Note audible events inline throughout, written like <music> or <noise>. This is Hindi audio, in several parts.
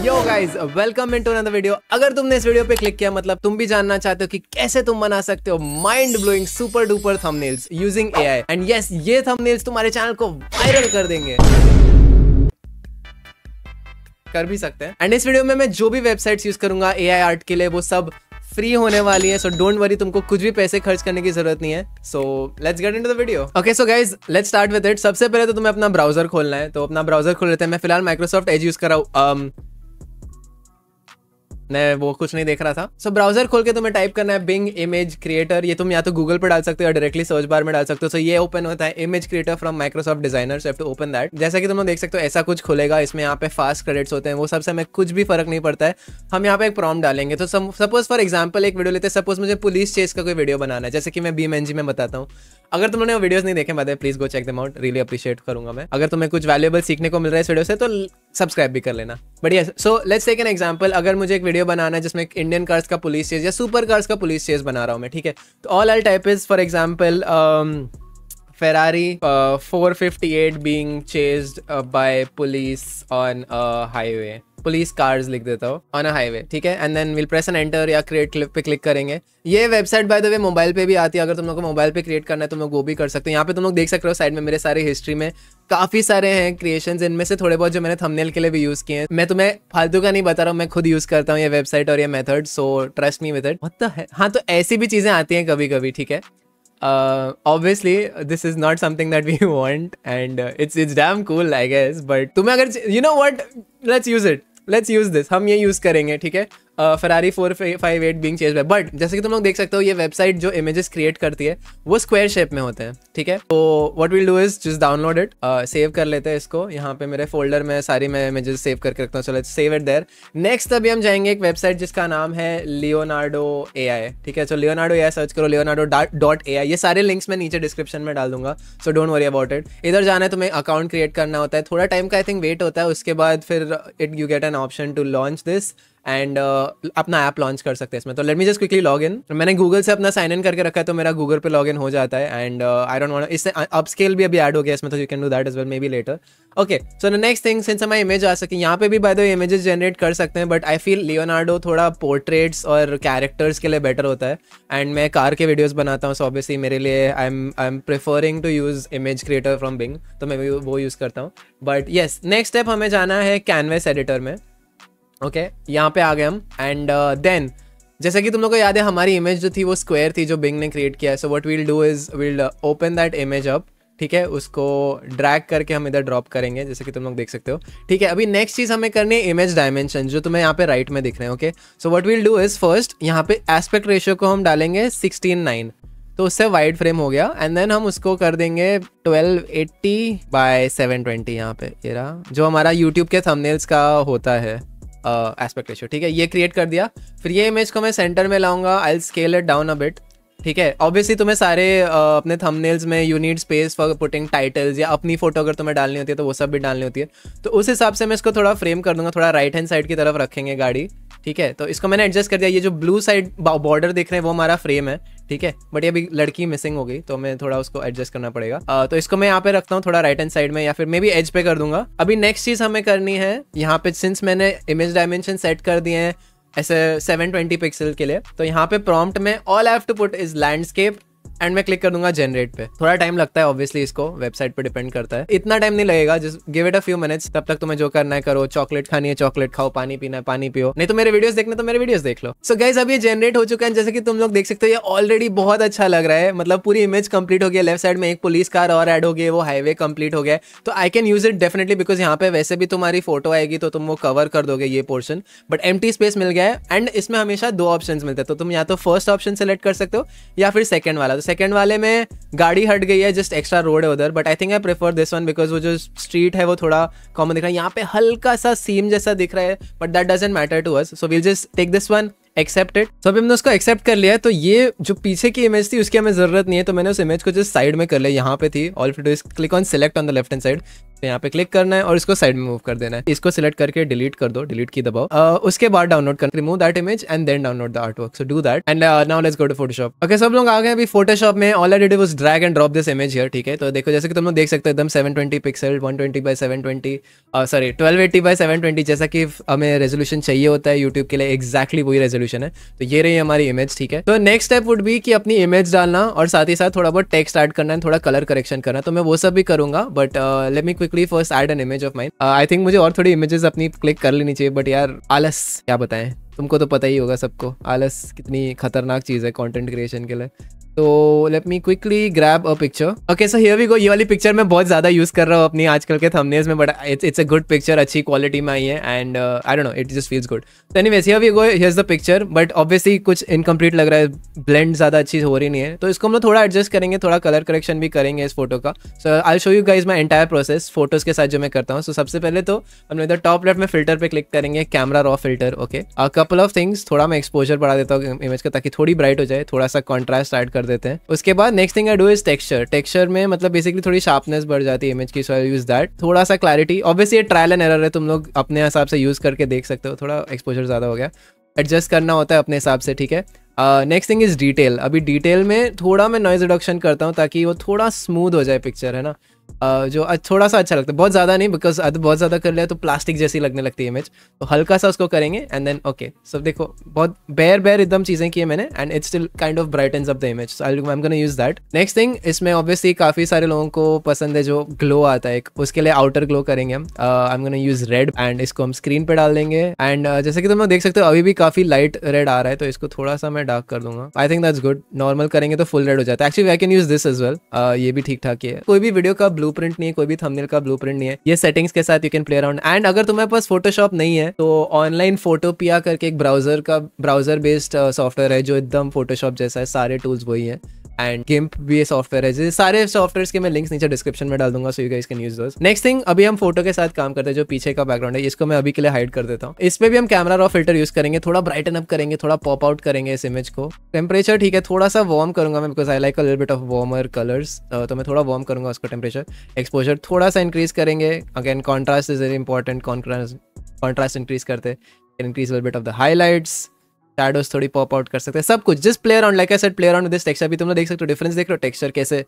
Yo guys welcome into another video अगर तुमने इस वीडियो पे क्लिक किया मतलब तुम भी जानना चाहते हो कि कैसे तुम बना सकते हो mind blowing super duper thumbnails using AI and yes ये थंबनेल्स तुम्हारे चैनल को वायरल कर देंगे। कर भी सकते हैं। एंड इस वीडियो में मैं जो भी वेबसाइट्स यूज़ करूँगा एआई आर्ट के लिए वो सब फ्री होने वाली है सो डोंट वरी तुमको कुछ भी पैसे खर्च करने की ज़रूरत नहीं है। So let's get into the video okay so guys let's start with it सबसे पहले तो तुम्हें अपना ब्राउज़र खोलना है। तो अपना ब्राउज़र खोल लेते हैं। मैं फ़िलहाल माइक्रोसॉफ्ट एज यूज़ कर रहा हूँ। Um, मैं वो कुछ नहीं देख रहा था। सो so, ब्राउज़र खोल के तुम्हें टाइप करना है बिंग इमेज क्रिएटर ये तुम या तो गूगल पर डाल सकते हो या डायरेक्टली सर्च बार में डाल सकते हो। सो so, ये ओपन होता है image creator from Microsoft designer to open that जैसा कि तुम देख सकते हो ऐसा कुछ खुलेगा। इसमें यहाँ पे फास्ट क्रेडिट्स होते हैं। वो सबसे हमें कुछ भी फ़र्क नहीं पड़ता है। हम यहाँ पे एक प्रॉम डालेंगे। तो सपोज़ फॉर एग्ज़ाम्पल एक वीडियो लेते हैं। सपोज़ मुझे पुलिस चेस का कोई वीडियो बनाना है। जैसे कि मैं बीम में बताता हूँ। अगर तुमने वो वीडियोस नहीं देखे बाद please go check them out really appreciate करूँगा मैं। अगर तुम्हें कुछ वैल्यूएबल सीखने को मिल रहा है इस वीडियो से तो सब्सक्राइब भी कर लेना। बढ़िया so let's take an example अगर मुझे एक वीडियो बनाना है जिसमें इंडियन कार्स का पुलिस चेज या सुपर कार्स का पुलिस चेज बना रहा हूँ मैं ठीक है? तो all I'll type is for example Ferrari uh, 458 being chased uh, by on a highway. Police cars लिख देता हूँ ऑन अ हाईवे ठीक है? And then will press an enter या क्रिएट क्लिप पे क्लिक करेंगे। ये website by the way mobile पे भी आती है। अगर तुम लोग को मोबाइल पे क्रिएट करना है तुम लोग वो भी कर सकते हो। यहाँ पे तुम लोग देख सकते हो साइड में मेरे सारे हिस्ट्री में काफ़ी सारे हैं क्रिएशन इनमें से थोड़े बहुत जो मैंने थंबनेल के लिए भी यूज़ किए हैं। मैं तुम्हें फालतू का नहीं बता रहा हूँ मैं खुद यूज़ करता हूँ ये वेबसाइट और ये method so trust me with it मतलब है हाँ तो ऐसी भी चीज़ें आती हैं कभी कभी ठीक है? This is not something that we <laughs> want and uh, it's it's damn cool i guess but तुम्हें अगर you know what? Let's use it. Let's use this हम ये यूज़ करेंगे ठीक है? Ferrari four five eight Bing chase but जैसे कि तुम लोग देख सकते हो, ये वेबसाइट जो इमेजेस क्रिएट करती है, वो स्क्वायर शेप में होते हैं, ठीक है? तो what will do is just download it save कर लेते हैं इसको। यहाँ पे मेरे फोल्डर में सारी मैं इमेजेस सेव करके रखता हूँ, चलो सेव इट देर नेक्स्ट अभी हम जाएँगे एक वेबसाइट जिसका नाम है लियोनार्डो ए आई ठीक है? So Leonardo A I search करो लियोनार्डो डॉट ए आई ये सारे लिंक्स मैं नीचे डिस्क्रिप्शन में डाल दूँगा so don't worry about it इधर जाना है, तुम्हें अकाउंट क्रिएट करना होता है, थोड़ा टाइम का आई थिंक वेट होता है, उसके बाद फिर it you get an option to launch this and uh, अपना ऐप लॉन्च कर सकते हैं इसमें। तो let me just quickly log in मैंने गूगल से अपना साइन इन करके रखा है तो मेरा गूगल पे लॉग इन हो जाता है एंड आई डोंट वांट इससे अप स्केल भी अभी ऐड हो गया इसमें तो you can do that is well maybe later okay so the next thing since हमारी इमेज आ सके यहाँ पे भी बाय द इमेजेस जनरेट कर सकते हैं बट आई फील लियोनार्डो थोड़ा पोर्ट्रेट्स और कैरेक्टर्स के लिए बेटर होता है एंड मैं कार के वीडियोज़ बनाता हूँ सो ऑब्वियसली मेरे लिए I am I am preferring to use image creator from Bing तो मैं वो यूज़ करता हूँ। बट येस नेक्स्ट स्टेप हमें जाना है कैनवेस एडिटर में। ओके okay, यहाँ पे आ गए हम एंड देन uh, जैसे कि तुम लोग को याद है हमारी इमेज जो थी वो स्क्वायर थी जो बिंग ने क्रिएट किया है. So what will do is will open that image up ठीक है? उसको ड्रैग करके हम इधर ड्रॉप करेंगे जैसे कि तुम लोग देख सकते हो. ठीक है अभी नेक्स्ट चीज़ हमें करनी है इमेज डायमेंशन जो तुम्हें यहाँ पे राइट right में दिख रहे हैं okay so what will do is first यहाँ पे एस्पेक्ट रेशियो को हम डालेंगे सिक्सटीन नाइन तो उससे वाइड फ्रेम हो गया एंड देन हम उसको कर देंगे 1280 बाय 720 यहाँ पे. ये रहा जो हमारा यूट्यूब के थंबनेल्स का होता है. एस्पेक्ट रेशियो ठीक है? ये क्रिएट कर दिया। फिर ये इमेज को मैं सेंटर में लाऊँगा। I scale it down a bit ठीक है? ऑब्वियसली तुम्हें सारे uh, अपने थंबनेल्स में you need space for putting titles या अपनी फ़ोटो अगर तुम्हें डालनी होती है तो वो सब भी डालनी होती है। तो उस हिसाब से मैं इसको थोड़ा फ्रेम कर दूँगा। थोड़ा राइट हैंड साइड की तरफ़ रखेंगे गाड़ी। ठीक है? तो इसको मैंने एडजस्ट कर दिया। ये जो ब्लू साइड बॉर्डर देख रहे हैं वो हमारा फ्रेम है ठीक है? बट ये अभी लड़की मिसिंग हो गई तो मैं थोड़ा उसको एडजस्ट करना पड़ेगा। आ, तो इसको मैं यहाँ पे रखता हूँ थोड़ा राइट हैंड साइड में या फिर मे भी एज पे कर दूँगा। अभी नेक्स्ट चीज़ हमें करनी है यहाँ पे सिंस मैंने इमेज डायमेंशन सेट कर दिए हैं ऐसे 720 पिक्सल के लिए तो यहाँ पे प्रॉम्प्ट में all have to put is landscape and मैं क्लिक कर दूँगा जनरेट पे। थोड़ा टाइम लगता है ऑब्वियसली इसको वेबसाइट पे डिपेंड करता है। इतना टाइम नहीं लगेगा just give it a few minutes तब तक तुम्हें जो करना है करो। चॉकलेट खानी है चॉकलेट खाओ, पानी पीना है, पानी पियो। नहीं तो मेरे वीडियोस देखने तो मेरे वीडियोस देख लो। सो गाइज़ अब ये जनरेट हो चुका है। जैसे कि तुम लोग देख सकते हो, ये ऑलरेडी बहुत अच्छा लग रहा है। मतलब पूरी इमेज कंप्लीट हो गया लेफ़्ट साइड में एक पुलिस कार और एड हो गई वो हाईवे कंप्लीट हो गया तो I can use it definitely because यहाँ पे वैसे भी तुम्हारी फ़ोटो आएगी तो तुम वो कवर कर दोगे ये पोर्शन बट एम स्पेस मिल गया है। एंड इसमें हमेशा दो ऑप्शन मिलते हैं। तो तुम या तो फ़र्स्ट ऑप्शन सेलेक्ट कर सकते हो या फिर सेकंड वाला। तो सेकंड वाले में गाड़ी हट गई है जस्ट एक्स्ट्रा रोड है उधर but I think I prefer this one because वो जो स्ट्रीट है वो थोड़ा कॉमन दिख रहा है। यहाँ पे हल्का सा सीम जैसा दिख रहा है but that doesn't matter to us so will just take this one accepted so अभी हमने उसको एक्सेप्ट कर लिया तो ये जो पीछे की इमेज थी, उसकी हमें ज़रूरत नहीं है तो मैंने उस इमेज को जस्ट साइड में कर लिया, यहाँ पे थी। All to click on select on the left hand side तो यहाँ पे क्लिक करना है और इसको साइड में मूव कर देना है। इसको सिलेक्ट करके डिलीट कर दो डिलीट की दबाओ। uh, उसके बाद डाउनलोड कर remove that image and then download the artwork so do that and now let's go to Photoshop okay सब लोग आ गए अभी फोटोशॉप में। All I did was drag and drop this image here ठीक है? तो देखो जैसे कि तुम लोग देख सकते हो एकदम 720 पिक्सल 120 बाय 720 सॉरी 1280 बाय 720 जैसा कि हमें रेजोल्यूशन चाहिए होता है यूट्यूब के लिए एग्जैक्टली वही रेजोल्यूशन है। तो ये रही हमारी इमेज ठीक है? तो नेक्स्ट स्टेप वुड भी कि अपनी इमेज डालना और साथ ही साथ थोड़ा बहुत टेक्स्ट ऐड करना है थोड़ा कलर करेक्शन करना। तो मैं वो सब भी करूँगा but let me quickly first add an image of mine I think मुझे और थोड़ी इमेजेस अपनी क्लिक कर लेनी चाहिए बट यार, आलस, क्या बताएँ? तुमको तो पता ही होगा सबको, आलस कितनी खतरनाक चीज़ है कंटेंट क्रिएशन के लिए। तो let me quickly grab a picture okay so here we go ये वाली पिक्चर मैं बहुत ज़्यादा यूज़ कर रहा हूँ अपनी आजकल के थंबनेल्स में but it's it's a good picture अच्छी क्वालिटी में आई है and I don't know it just feels good तो anyways here we go here's the picture but obviously कुछ इनकम्प्लीट लग रहा है ब्लेंड ज़्यादा अच्छी हो रही नहीं है। तो इसको हम लोग थोड़ा एडजस्ट करेंगे थोड़ा कलर करेक्शन भी करेंगे इस फ़ोटो का। So I show you guys my entire process photos के साथ जो मैं करता हूँ। सो so, सबसे पहले तो हम लोग इधर टॉप लेफ़्ट में फ़िल्टर पे क्लिक करेंगे camera raw filter okay couple of things थोड़ा मैं एक्सपोजर बढ़ा देता हूँ इमेज का ताकि थोड़ी ब्राइट हो जाए थोड़ा सा कॉन्ट्रास्ट ऐड कर देते हैं। उसके बाद next thing I do is texture texture में मतलब बेसिकली थोड़ी शार्पनेस बढ़ जाती है इमेज की सो आई यूज़ दैट थोड़ा सा क्लैरिटी ऑब्वियसली ये ट्रायल एंड एरर है, तुम लोग अपने हिसाब से यूज़ करके देख सकते हो। थोड़ा एक्सपोजर ज़्यादा हो गया। एडजस्ट करना होता है अपने हिसाब से, ठीक है? नेक्स्ट थिंग इज़ डिटेल अभी डिटेल में थोड़ा मैं नॉइज़ रिडक्शन करता हूँ ताकि वो थोड़ा स्मूथ हो जाए पिक्चर है ना? जो थोड़ा सा अच्छा लगता है। बहुत ज़्यादा नहीं बिकॉज़ अद बहुत ज़्यादा कर लिया तो प्लास्टिक जैसी लगने लगती है इमेज तो हल्का सा उसको करेंगे एंड देन ओके सब देखो बहुत बेर बेर एकदम चीज़ें की है मैंने and it's still kind of brighten of the image I am use that next thing इसमें ऑब्वियसली काफ़ी सारे लोगों को पसंद है जो ग्लो आता है। उसके लिए आउटर ग्लो करेंगे हम। I am use red and इसको हम स्क्रीन पर डाल देंगे। एंड uh, जैसे कि तुम लोग देख सकते हो अभी भी काफ़ी लाइट रेड आ रहा है तो इसको थोड़ा सा मैं डार्क कर दूँगा। I think that's good normal करेंगे तो फुल रेड हो जाता है। Actually I can use this as well ये भी ठीक ठाक ही है। कोई भी वीडियो का ब्लू नहीं है, कोई भी थमनेल का ब्लू नहीं है। ये सेटिंग्स के साथ you can play around and अगर तुम्हारे पास फोटोशॉप नहीं है तो ऑनलाइन फोटोपिया करके एक ब्राउज़र का ब्राउज़र बेस्ड सॉफ्टवेयर है जो एकदम फोटोशॉप जैसा है, सारे टूल्स वही है। एंड गिम्प भी ये सॉफ्टवेयर है। जैसे सारे सॉफ्टवेयर के मैं लिंक्स नीचे डिस्क्रिप्शन में डाल दूँगा so you guys can use those next thing अभी हम फ़ोटो के साथ काम करते हैं, जो पीछे का बैकग्राउंड है, इसको मैं अभी के लिए हाइड कर देता हूँ। इस पे भी हम कैमरा रॉ फ़िल्टर यूज़ करेंगे, थोड़ा ब्राइटन अप करेंगे, थोड़ा पॉप आउट करेंगे इस इमेज को। टेम्परेचर ठीक है थोड़ा सा वार्म करूँगा मैं because I like a bit of warmer colours तो मैं थोड़ा वार्म करूँगा उसका टेम्परेचर एक्सपोजर थोड़ा सा इंक्रीज करेंगे again contrast is very important contrast increase करते increase bit of the highlights shadows थोड़ी पॉप आउट कर सकते हैं। सब कुछ just play around like I said play around with this texture भी तुम लोग देख सकते हो डिफरेंस देख रहे हो टेक्सचर कैसे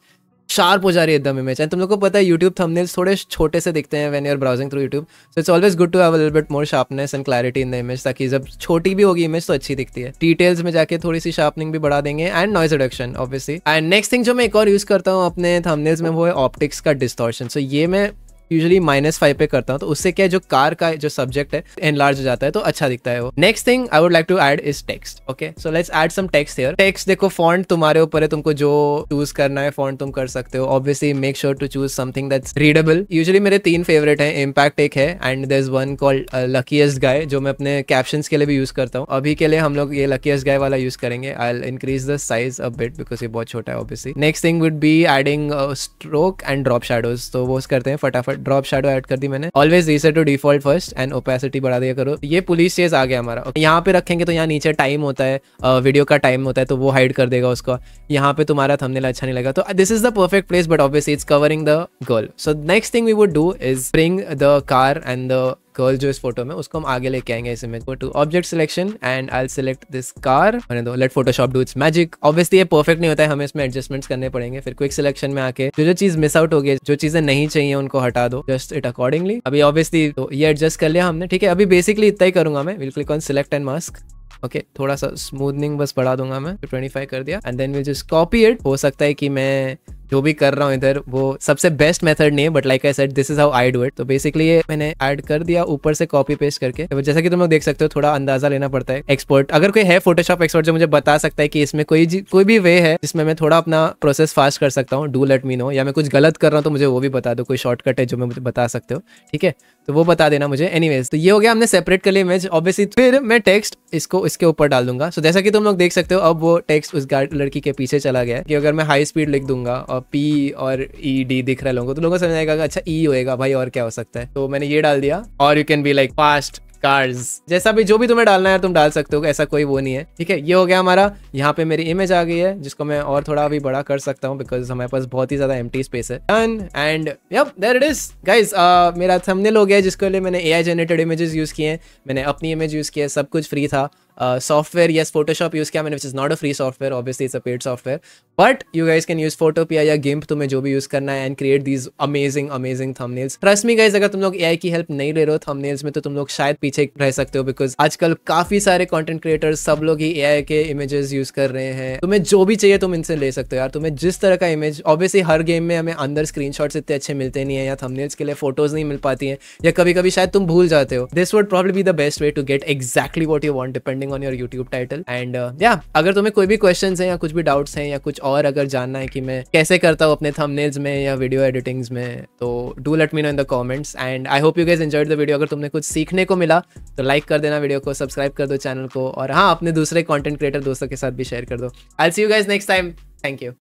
शार्प हो जा रही है एकदम इमेज एंड तुम लोग को पता है यूट्यूब थंबनेल्स थोड़े छोटे से दिखते हैं when you are browsing through YouTube so it's always good to have little bit more sharpness and clarity in the image ताकि जब छोटी भी होगी इमेज तो अच्छी दिखती है। डिटेल्स में जाके थोड़ी सी शार्पनिंग भी बढ़ा देंगे and noise reduction obviously and next thing जो मैं एक और यूज़ करता हूँ अपने थंबनेल्स में, वो है ऑप्टिक्स का डिस्टॉर्शन सो so ये मैं यूजली माइनस फाइव पे करता हूँ तो उससे क्या जो कार का जो सब्जेक्ट है एनलार्ज हो जाता है तो अच्छा दिखता है वो। Next thing I would like to add is text okay so let's add some text here text देखो फॉन्ट तुम्हारे ऊपर है, तुमको जो चूज़ करना है फॉन्ट तुम कर सकते हो। Obviously make sure to choose something that's readable usually मेरे तीन फेवरेट है इम्पैक्ट एक है and there is one called luckiest guy जो मैं अपने कैप्शन के लिए भी यूज़ करता हूँ। अभी के लिए हम लोग ये लकीएस्ट गाय वाला यूज़ करेंगे। I increase the size a bit because ये बहुत छोटा है obviously next thing would be adding stroke and drop shadows तो वो करते हैं, फटाफट ड्रॉप शेडो एड कर दी मैंने। Always reset to default first and opacity बढ़ा दिया करो। ये पुलिस चेज आ गया हमारा। यहाँ पे रखेंगे तो यहाँ नीचे टाइम होता है वीडियो का टाइम होता है तो वो हाइड कर देगा उसका। यहाँ पे तुम्हारा थंबनेल अच्छा नहीं लगा तो this is the perfect place but obviously it's covering the girl so next thing we would do is bring the car and the girl जो इस फ़ोटो में उसको हम आगे लेके आएँगे इस इमेज को to object selection and I select this car मैंने दो let Photoshop do its magic obviously ये परफेक्ट नहीं होता है हमें इसमें एडजस्टमेंट्स करने पड़ेंगे फिर क्विक सिलेक्शन में आके जो जो चीज़ मिस आउट हो गई जो चीज़ें नहीं चाहिए उनको हटा दो जस्ट इट अकॉर्डिंगली अभी ऑब्वियसली तो ये एडजस्ट कर लिया हमने ठीक है? अभी बेसिकली इतना ही करूँगा मैं. Will click on select and mask okay okay, थोड़ा सा स्मूथनिंग बस बढ़ा दूँगा मैं. ट्वेंटी फाइव कर दिया. And then will just copy it हो सकता है कि मैं जो भी कर रहा हूँ इधर, वो सबसे बेस्ट मेथड नहीं है but like I said this is how I do it तो बेसिकली ये मैंने ऐड कर दिया ऊपर से कॉपी पेस्ट करके। तो जैसा कि तुम लोग देख सकते हो, थोड़ा अंदाज़ा लेना पड़ता है। एक्सपर्ट अगर कोई है फोटोशॉप एक्सपर्ट जो मुझे बता सकता है कि इसमें कोई कोई भी वे है, जिसमें मैं थोड़ा अपना प्रोसेस फास्ट कर सकता हूँ डू लेट मी नो या मैं कुछ गलत कर रहा हूँ तो मुझे वो भी बता दो, कोई शॉर्टकट है जो मैं मुझे बता सकते हो, ठीक है? तो वो बता देना मुझे एनीवेज तो ये हो गया हमने सेपरेट कर लिया इमेज ऑब्वियसली फिर मैं टेक्स्ट इसको, इसके ऊपर डाल दूँगा। सो जैसा कि तुम लोग देख सकते हो, अब वो टेक्स्ट उस लड़की के पीछे चला गया कि अगर मैं हाई स्पीड लिख दूँगा, और पी और ई डी दिख रहा है लोगों को तो लोगों को समझ आएगा अच्छा ई e होएगा, भाई और क्या हो सकता है। तो मैंने ये डाल दिया, और you can be like fast cars जैसा भी, जो भी तुम्हें डालना है, तुम डाल सकते हो, ऐसा कोई वो नहीं है, ठीक है? ये हो गया हमारा, यहाँ पे मेरी इमेज आ गई है, जिसको मैं और थोड़ा अभी बड़ा कर सकता हूँ बिकॉज़ हमारे पास बहुत ही ज़्यादा एम स्पेस है। Done and yup there it is guys मेरा थंबनेल हो गया जिसके लिए मैंने A I generated images use किए मैंने अपनी इमेज यूज़ किया सब कुछ फ्री था। सॉफ्टवेयर यस फोटोशॉप यूज़ किया मैंने which is not a free software obviously it's a paid software but you guys can use Photopea या गिम्प तुम्हें जो भी यूज़ करना है and create these amazing amazing thumbnails trust me guys अगर तुम लोग एआई की हेल्प नहीं ले रहे हो थंबनेल्स में तो तुम लोग शायद पीछे रह सकते हो बिकॉज़ आजकल काफ़ी सारे कंटेंट क्रिएटर्स सब लोग ही एआई के इमेजेस यूज़ कर रहे हैं। तुम्हें जो भी चाहिए तुम इनसे ले सकते हो यार। तुम्हें जिस तरह का इमेज ऑब्वियसली हर गेम में हमें अंदर स्क्रीनशॉट्स इतने अच्छे मिलते नहीं है या थंबनेल्स के लिए फ़ोटोज़ नहीं मिल पाती है। या कभी कभी शायद तुम भूल जाते हो। This would probably be the best way to get exactly what you want depending on your YouTube title and या अगर तुम्हें कोई भी क्वेश्चन है या कुछ भी डाउट्स हैं या कुछ और अगर जानना है कि मैं कैसे करता हूँ अपने थंबनेल्स में या वीडियो एडिटिंग्स में तो do let me know in the comments and I hope you guys enjoyed the video अगर तुमने कुछ सीखने को मिला तो लाइक कर देना वीडियो को सब्सक्राइब कर दो चैनल को और हाँ अपने दूसरे कॉन्टेंट क्रिएटर दोस्तों के साथ भी शेयर कर दो. I see you guys next time thank you